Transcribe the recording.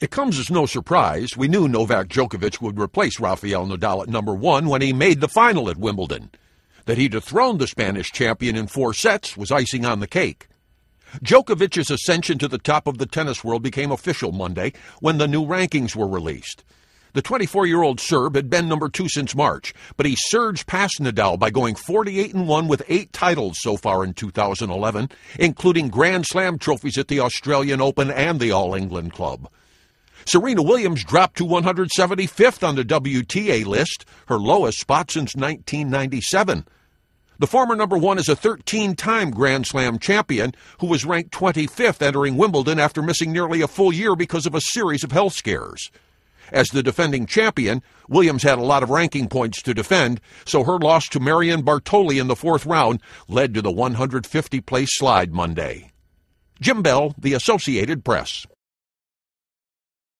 It comes as no surprise. We knew Novak Djokovic would replace Rafael Nadal at number one when he made the final at Wimbledon. That he dethroned the Spanish champion in four sets was icing on the cake. Djokovic's ascension to the top of the tennis world became official Monday when the new rankings were released. The 24 year old Serb had been number two since March, but he surged past Nadal by going 48 1 with eight titles so far in 2011, including Grand Slam trophies at the Australian Open and the All England Club. Serena Williams dropped to 175th on the WTA list, her lowest spot since 1997. The former number one is a 13 time Grand Slam champion who was ranked 25th entering Wimbledon after missing nearly a full year because of a series of health scares. As the defending champion, Williams had a lot of ranking points to defend, so her loss to Marion Bartoli in the fourth round led to the 150 place slide Monday. Jim Bell, The Associated Press.